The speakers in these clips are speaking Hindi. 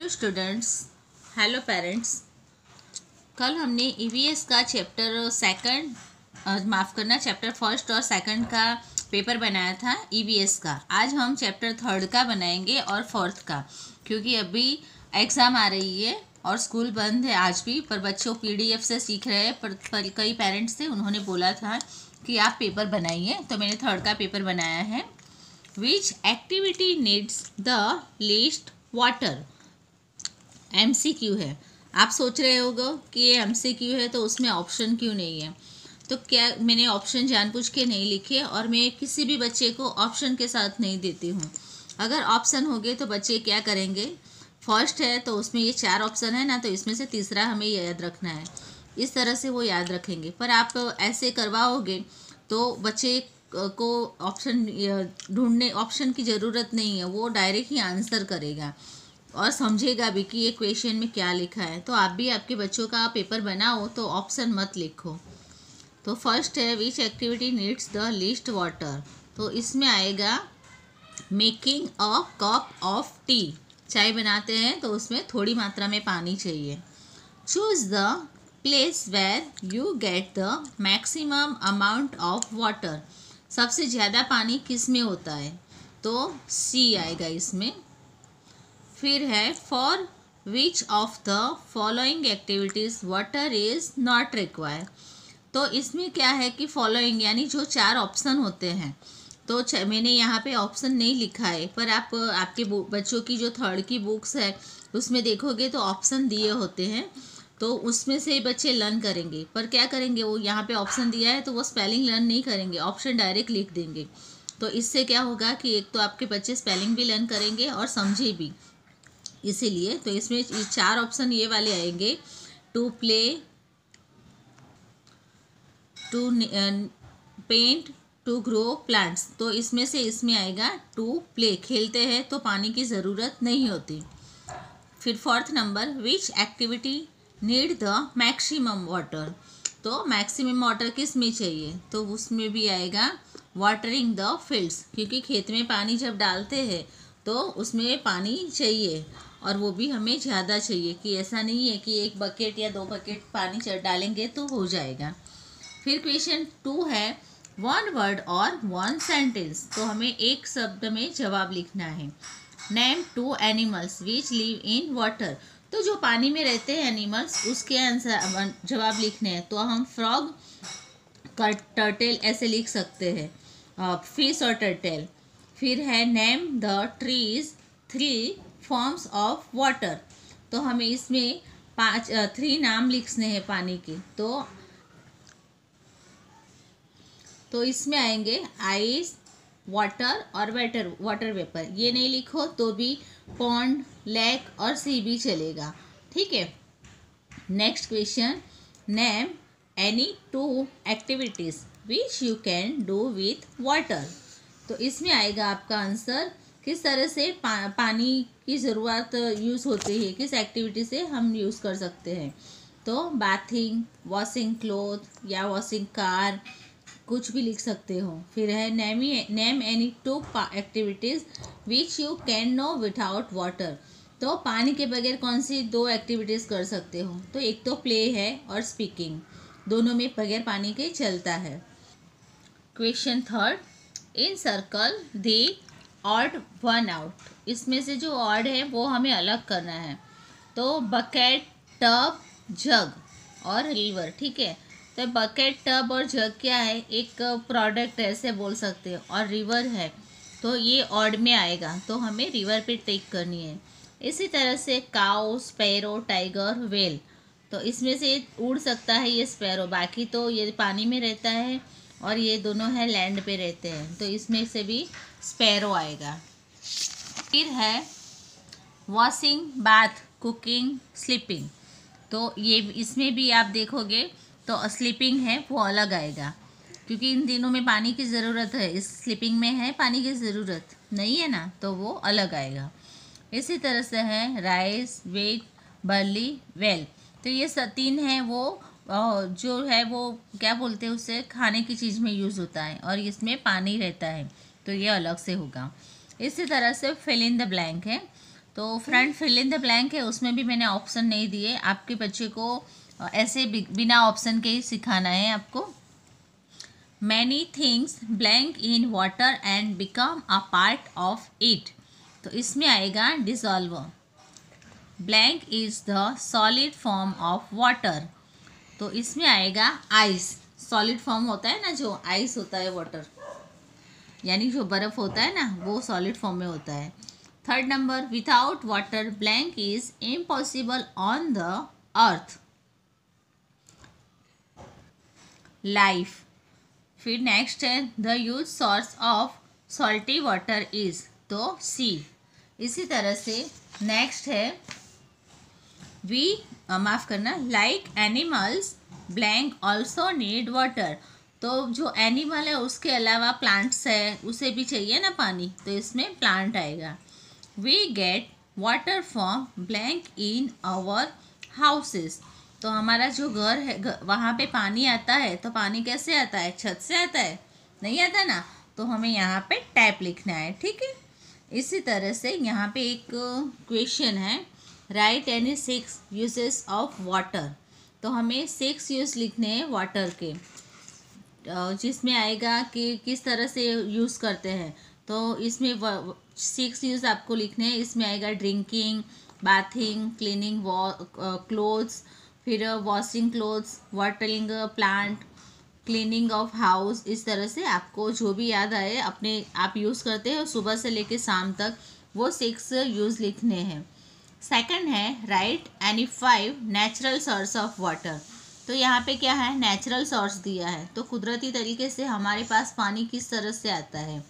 स्टूडेंट्स हेलो पेरेंट्स कल हमने ईवीएस का चैप्टर सेकंड माफ़ करना चैप्टर फ़र्स्ट और सेकंड का पेपर बनाया था ईवीएस का। आज हम चैप्टर थर्ड का बनाएँगे और फोर्थ का क्योंकि अभी एग्ज़ाम आ रही है और स्कूल बंद है आज भी पर बच्चों पीडीएफ से सीख रहे हैं पर, पर कई पेरेंट्स थे उन्होंने बोला था कि आप पेपर बनाइए। तो मैंने थर्ड का पेपर बनाया है। Which activity needs the least water M C Q है। आप सोच रहे होगे कि ये एम सी क्यू है तो उसमें ऑप्शन क्यों नहीं है? तो क्या मैंने ऑप्शन जानबूझ के नहीं लिखे और मैं किसी भी बच्चे को ऑप्शन के साथ नहीं देती हूँ। अगर ऑप्शन हो गए तो बच्चे क्या करेंगे? फ़र्स्ट है तो उसमें ये चार ऑप्शन है, ना तो इसमें से तीसरा हमें याद रखना है। इस तरह से वो याद रखेंगे। पर आप ऐसे करवाओगे तो बच्चे को ऑप्शन ढूँढने ऑप्शन की ज़रूरत नहीं है। वो डायरेक्ट ही आंसर करेगा। और समझेगा भी कि ये क्वेश्चन में क्या लिखा है। तो आप भी आपके बच्चों का पेपर बनाओ तो ऑप्शन मत लिखो। तो फ़र्स्ट है which activity needs the least water तो इसमें आएगा making a cup of tea चाय बनाते हैं तो उसमें थोड़ी मात्रा में पानी चाहिए। Choose the place where you get the maximum amount of water सबसे ज़्यादा पानी किसमें होता है? तो सी आएगा इसमें। फिर है for which of the following activities water is not require तो इसमें क्या है कि फॉलोइंग यानी जो चार ऑप्शन होते हैं। तो मैंने यहाँ पे ऑप्शन नहीं लिखा है, पर आप, आपके बच्चों की जो थर्ड की बुक्स है, उसमें देखोगे तो ऑप्शन दिए होते हैं। तो उसमें से बच्चे लर्न करेंगे। पर क्या करेंगे, वो यहाँ पे ऑप्शन दिया है तो वो स्पेलिंग लर्न नहीं करेंगे ऑप्शन डायरेक्ट लिख देंगे। तो इससे क्या होगा कि एक तो आपके बच्चे स्पेलिंग भी लर्न करेंगे और समझे भी। इसीलिए तो इसमें चार ऑप्शन ये वाले आएँगे। To play to paint to grow plants तो इसमें से इसमें आएगा टू प्ले खेलते हैं तो पानी की ज़रूरत नहीं होती। फिर fourth number which activity need the maximum water तो मैक्सिमम वाटर किसमें चाहिए? तो उसमें भी आएगा वाटरिंग द फील्ड्स क्योंकि खेत में पानी जब डालते हैं तो उसमें पानी चाहिए। और वो भी हमें ज़्यादा चाहिए कि ऐसा नहीं है कि एक बकेट या दो बकेट पानी डालेंगे तो हो जाएगा। फिर क्वेश्चन टू है वन वर्ड और वन सेंटेंस तो हमें एक शब्द में जवाब लिखना है। Name two animals which live in water तो जो पानी में रहते हैं एनिमल्स उसके आंसर जवाब लिखने हैं। तो हम फ्रॉग टर्टेल ऐसे लिख सकते हैं। फ़िश और टर्टेल फिर है name the trees three forms of water तो हमें इसमें पाँच थ्री नाम लिखने हैं पानी के। तो तो इसमें आएँगे आइस वाटर और वेटर वाटर वेपर ये नहीं लिखो तो भी पॉन्ड लेक और सी भी चलेगा। ठीक है? Next question name any two activities which you can do with water तो इसमें आएगा आपका आंसर किस तरह से पा, पानी की ज़रूरत यूज़ होती है किस एक्टिविटी से हम यूज़ कर सकते हैं। तो बाथिंग वॉशिंग क्लोथ या वॉशिंग कार कुछ भी लिख सकते हो। फिर है Nemi name any two activities which you can no without water तो पानी के बगैर कौन सी दो एक्टिविटीज़ कर सकते हो? तो एक तो प्ले है और स्पीकिंग दोनों में बगैर पानी के चलता है। Question third in circle the odd one out इसमें से जो ऑड है, वो हमें अलग करना है। तो बकेट टब जग और रिवर ठीक है? तो बकेट टब और जग क्या है? एक प्रोडक्ट ऐसे बोल सकते हैं, और रिवर है। तो ये ऑड में आएगा। तो हमें रिवर पे टेक करनी है। इसी तरह से काओ स्पैरो टाइगर वेल तो इसमें से उड़ सकता है ये स्पैरो बाकी तो ये पानी में रहता है। और ये दोनों है लैंड पे रहते हैं। तो इसमें से भी स्पैरो आएगा। फिर है वॉशिंग बाथ कुकिंग स्लीपिंग तो ये इसमें भी आप देखोगे तो स्लीपिंग है, वो अलग आएगा। क्योंकि इन दिनों में पानी की ज़रूरत है। इस स्लीपिंग में है पानी की ज़रूरत। नहीं है ना? तो वो अलग आएगा। इसी तरह से है राइस वेट बर्ली वेल तो ये तीन है वो जो है वो, क्या बोलते हैं उसे, खाने की चीज़ में यूज़ होता है और इसमें पानी रहता है तो ये अलग से होगा। इसी तरह से फिल इन द ब्लैंक है। तो front fill in the blank है, उसमें भी मैंने ऑप्शन नहीं दिए। आपके बच्चे को ऐसे बिना ऑप्शन के ही सिखाना है आपको। Many things blank in water and become a part of it तो इसमें आएगा dissolve blank is the solid form of water तो इसमें आएगा आइस सॉलिड फॉर्म होता है ना जो आइस होता है वाटर यानी जो बर्फ़ होता है ना, वो सॉलिड फॉर्म में होता है. Third number without water blank is impossible on the earth life फिर नेक्स्ट है the use source of salty water is तो सी इसी तरह से नेक्स्ट है वी माफ़ करना like animals blank also need water तो जो एनिमल है, उसके अलावा प्लांट्स है, उसे भी चाहिए ना पानी? तो इसमें प्लांट आएगा। We get water from blank in our houses तो हमारा जो घर है वहाँ पे पानी आता है तो पानी कैसे आता है? छत से आता है? नहीं आता ना? तो हमें यहाँ पे टैप लिखना है, ठीक है? इसी तरह से यहाँ पे एक क्वेश्चन है। Write any six uses of water तो हमें सिक्स यूज़ लिखने हैं वाटर के। जिसमें आएगा कि किस तरह से यूज़ करते हैं। तो इसमें सिक्स यूज़ आपको लिखने हैं। इसमें आएगा ड्रिंकिंग बाथिंग क्लीनिंग क्लोथ्स फिर washing clothes watering plant cleaning of house इस तरह से आपको जो भी याद आए, अपने आप यूज़ करते हैं सुबह से लेकर शाम तक वो सिक्स यूज़ लिखने हैं। सेकंड है write any five natural source of water तो यहाँ पे क्या है? नेचुरल सोर्स दिया है। तो कुदरती तरीके से हमारे पास पानी किस तरह से आता है?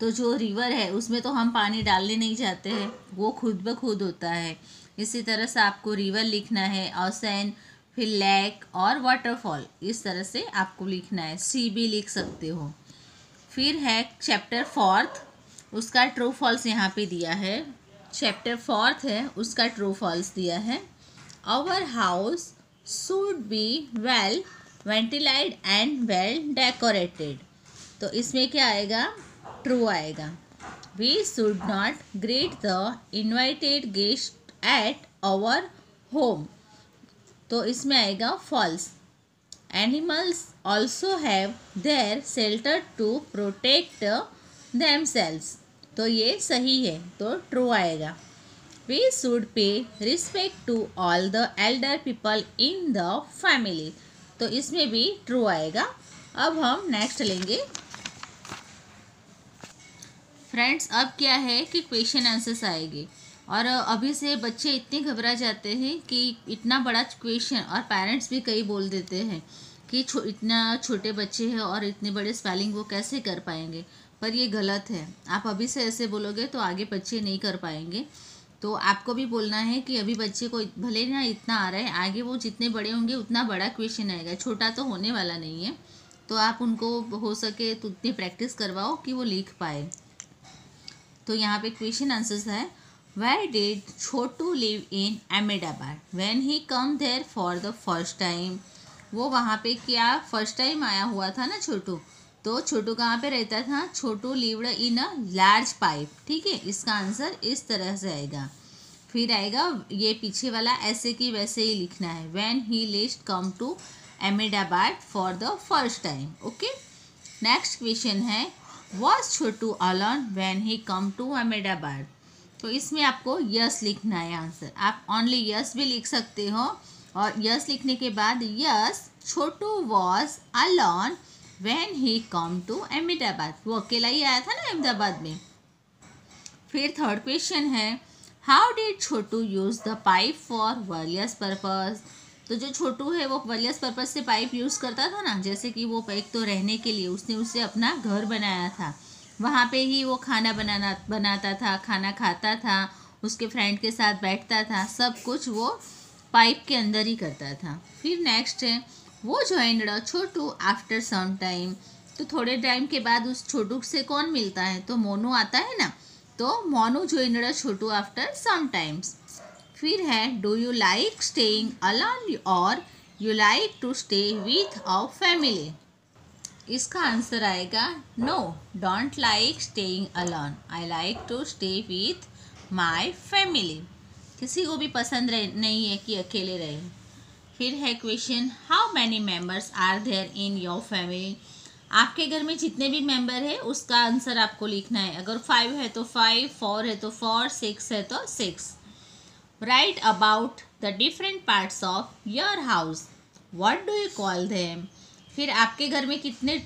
तो जो रिवर है, उसमें तो हम पानी डालने नहीं जाते हैं। वो खुद ब खुद होता है। इसी तरह से आपको रिवर लिखना है ओसन फिर लेक और वाटरफॉल इस तरह से आपको लिखना है। सी भी लिख सकते हो। फिर है चैप्टर फोर्थ उसका ट्रू फॉल्स यहाँ पे दिया है। चैप्टर फोर्थ है, उसका ट्रू फॉल्स दिया है। Our house should be well ventilated and well decorated तो इसमें क्या आएगा? ट्रू आएगा। We should not greet the invited guest at our home तो इसमें आएगा false animals also have their shelter to protect themselves तो ये सही है तो ट्रू आएगा। We should pay respect to all the elder people in the family तो इसमें भी ट्रू आएगा। अब हम नेक्स्ट लेंगे। फ्रेंड्स अब क्या है कि क्वेश्चन आंसर्स आएँगे। और अभी से बच्चे इतने घबरा जाते हैं कि इतना बड़ा क्वेश्चन और पेरेंट्स भी कई बोल देते हैं। कि छो, इतना छोटे बच्चे हैं और इतने बड़े स्पेलिंग वो कैसे कर पाएँगे? पर ये गलत है। आप अभी से ऐसे बोलोगे तो आगे बच्चे नहीं कर पाएँगे। तो आपको भी बोलना है कि अभी बच्चे को भले ना इतना आ रहा है आगे वो जितने बड़े होंगे उतना बड़ा क्वेश्चन आएगा। छोटा तो होने वाला नहीं है। तो आप उनको हो सके तो उतनी प्रैक्टिस करवाओ कि वो लिख पाए। तो यहाँ पे क्वेश्चन आंसर्स है। Where did Chotu live in Ahmedabad? When he come there for the first time. वो वहाँ पे क्या फ़र्स्ट टाइम आया हुआ था ना छोटू? तो छोटू कहाँ पे रहता था? Chotu lived in a large pipe ठीक है? इसका आंसर इस तरह से आएगा। फिर आएगा, ये पीछे वाला ऐसे की वैसे ही लिखना है। When he list come to Ahmedabad for the first time okay next question है was Chotu alone when he come to Ahmedabad तो इसमें आपको यस लिखना है आंसर आप ओनली यस भी लिख सकते हो और यस लिखने के बाद yes, Chotu was alone when he come to Ahmedabad. वो अकेला ही आया था ना अहमदाबाद में। फिर थर्ड क्वेश्चन है how did Chotu use the pipe for various purpose तो जो छोटू है, वो वर्लियस पर्पज़ से पाइप यूज़ करता था ना, जैसे कि वो एक तो रहने के लिए, उसने उससे अपना घर बनाया था। वहाँ पे ही वो खाना बनाना, बनाता था, खाना खाता था, उसके फ्रेंड के साथ बैठता था, सब कुछ वो पाइप के अंदर ही करता था। फिर नेक्स्ट है, वो joined Chhotu after some time तो थोड़े टाइम के बाद उस छोटू से कौन मिलता है? तो मोनू आता है ना? तो Monu joined Chotu after some times फिर है do you like staying alone और you like to stay with our family इसका आंसर आएगा no don't like staying alone I like to stay with my family किसी को भी पसंद रह, नहीं है कि अकेले रहे। फिर है question how many members are there in your family आपके घर में जितने भी मेंबर है, उसका आंसर आपको लिखना है। अगर फाइव है तो फाइव फोर है तो फोर सिक्स है तो six write about the different parts of your house what do you call them फिर आपके घर में कितने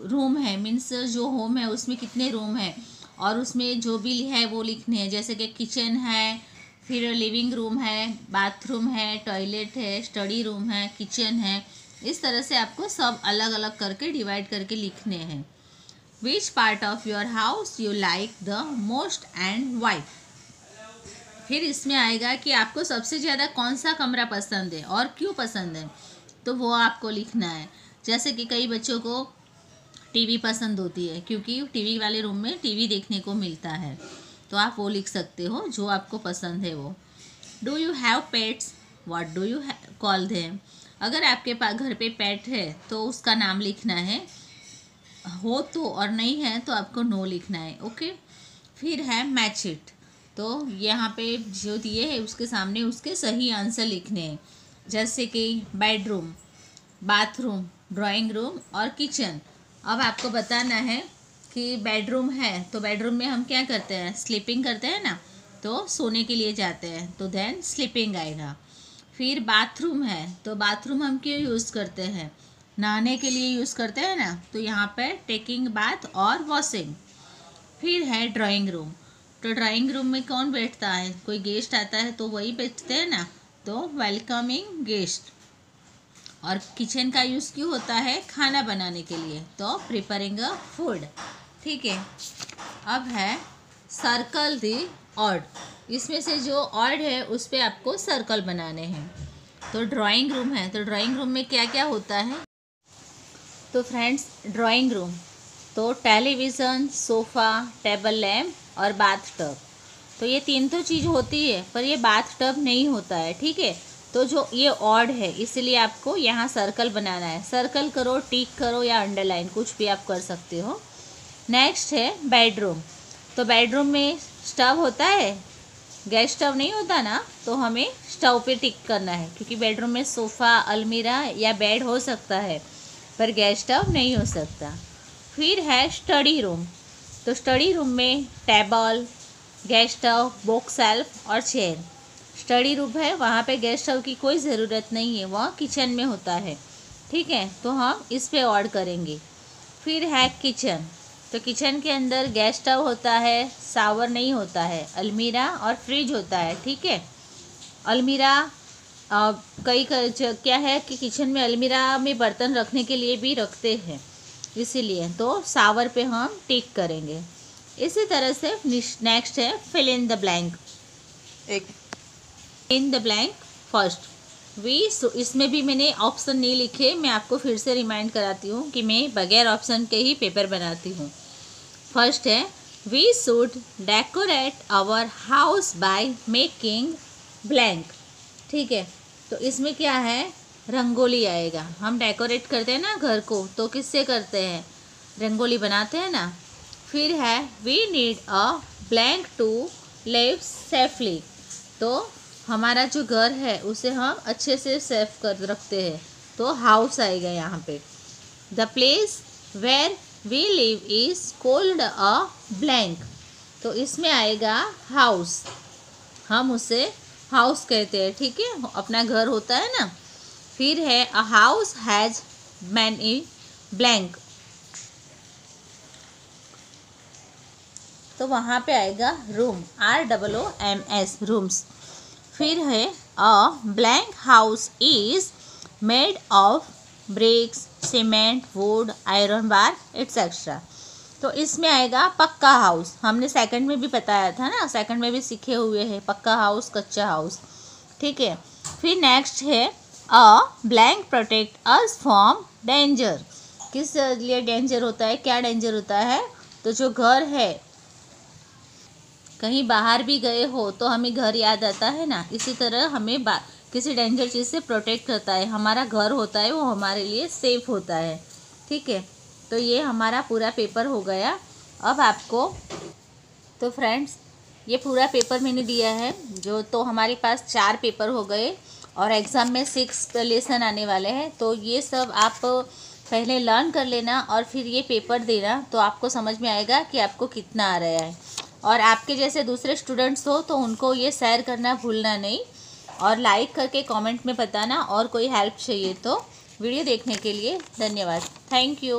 रूम है? मीन्स जो होम है, उसमें कितने रूम है? और उसमें जो भी है वो लिखने हैं, जैसे कि किचन है, फिर लिविंग रूम है बाथरूम है टॉयलेट है स्टडी रूम है किचन है, इस तरह से आपको सब अलग अलग करके डिवाइड करके लिखने हैं। Which part of your house you like the most and why फिर इसमें आएगा कि आपको सबसे ज़्यादा कौन सा कमरा पसंद है और क्यों पसंद है तो वो आपको लिखना है। जैसे कि कई बच्चों को टीवी पसंद होती है, क्योंकि टीवी वाले रूम में टीवी देखने को मिलता है। तो आप वो लिख सकते हो, जो आपको पसंद है वो। Do you have pets what do you call them अगर आपके पास घर पे पेट है तो उसका नाम लिखना है। हो तो और नहीं है तो आपको नो लिखना है ओके फिर है मैच इट तो यहाँ पे जो दिए है, उसके सामने उसके सही आंसर लिखने हैं। जैसे कि बेडरूम बाथरूम ड्राइंग रूम और किचन अब आपको बताना है कि बेडरूम है तो बेडरूम में हम क्या करते हैं? स्लीपिंग करते हैं ना? तो सोने के लिए जाते हैं तो देन स्लीपिंग आएगा। फिर बाथरूम है तो बाथरूम हम क्यों यूज़ करते हैं? नहाने के लिए यूज़ करते हैं ना? तो यहाँ पर टेकिंग बाथ और वॉशिंग फिर है ड्राइंग रूम तो ड्राइंग रूम में कौन बैठता है? कोई गेस्ट आता है तो वही बैठते हैं ना? तो वेलकमिंग गेस्ट और किचन का यूज़ क्यों होता है खाना बनाने के लिए? तो प्रिपेयरिंग अ फ़ूड। ठीक है, अब है सर्कल दी ऑड। इसमें से जो ऑर्ड है, उस पर आपको सर्कल बनाने हैं। तो ड्राइंग रूम है तो ड्राइंग रूम में क्या क्या होता है? तो फ्रेंड्स, ड्राइंग रूम। तो टेलीविज़न, सोफ़ा, टेबल लैम्प और बाथ टब तो ये तीन तो चीज़ होती है, पर ये बाथ टब नहीं होता है, ठीक है? तो जो ये ऑड है, इसलिए आपको यहाँ सर्कल बनाना है। सर्कल करो टिक करो या अंडरलाइन कुछ भी आप कर सकते हो। नेक्स्ट है बेडरूम तो बेडरूम में स्टव होता है? गैस स्टव नहीं होता ना? तो हमें स्टव पे टिक करना है, क्योंकि बेडरूम में सोफ़ा अलमीरा या बेड हो सकता है, पर गैस स्टव नहीं हो सकता। फिर है स्टडी रूम तो स्टडी रूम में table gas stove book shelf और चेयर स्टडी रूम है, वहाँ पे गैस स्टव की कोई ज़रूरत नहीं है वह किचन में होता है। ठीक है तो हम इस पे ऑर्ड करेंगे। फिर है किचन। तो किचन के अंदर गैस स्टव होता है, सावर नहीं होता है, अलमीरा और फ्रिज होता है, ठीक है? अलमीरा कई क्या है कि किचन में अलमीरा में बर्तन रखने के लिए भी रखते हैं। इसीलिए तो सावर पे हम टिक करेंगे। इसी तरह से नेक्स्ट है फिल इन द ब्लैंक एक in the blank first. We so इसमें भी मैंने ऑप्शन नहीं लिखे। मैं आपको फिर से रिमाइंड कराती हूँ कि मैं बगैर ऑप्शन के ही पेपर बनाती हूँ। फ़र्स्ट है we should decorate our house by making blank ठीक है तो इसमें क्या है? रंगोली आएगा। हम डेकोरेट करते हैं ना घर को तो किससे करते हैं? रंगोली बनाते हैं ना? फिर है we need a blank to live safely तो हमारा जो घर है, उसे हम अच्छे से सेफ़ कर रखते हैं। तो हाउस आएगा यहाँ पे। The place where we live is called a blank तो इसमें आएगा हाउस हम उसे हाउस कहते हैं, ठीक है? अपना घर होता है ना? फिर है a house has many blank तो वहाँ पे आएगा room R double O M S rooms फिर है a blank house is made of bricks cement wood iron bar etcetera तो इसमें आएगा पक्का हाउस हमने सेकंड में भी बताया था ना सेकंड में भी सीखे हुए हैं, पक्का हाउस कच्चा हाउस ठीक है? फिर नेक्स्ट है a blank protect us from danger किस लिए डेंजर होता है? क्या डेंजर होता है? तो जो घर है कहीं बाहर भी गए हो तो हमें घर याद आता है ना? इसी तरह हमें किसी डेंजर चीज़ से प्रोटेक्ट करता है। हमारा घर होता है, वो हमारे लिए सेफ़ होता है। ठीक है? तो ये हमारा पूरा पेपर हो गया। अब आपको तो फ्रेंड्स ये पूरा पेपर मैंने दिया है, जो तो हमारे पास चार पेपर हो गए और एग्ज़ाम में सिक्स लेसन आने वाले हैं। तो ये सब आप पहले लर्न कर लेना और फिर ये पेपर देना तो आपको समझ में आएगा कि आपको कितना आ रहा है। और आपके जैसे दूसरे स्टूडेंट्स हो तो उनको ये शेयर करना भूलना नहीं। और लाइक करके कमेंट में बताना और कोई हेल्प चाहिए तो वीडियो देखने के लिए धन्यवाद। Thank you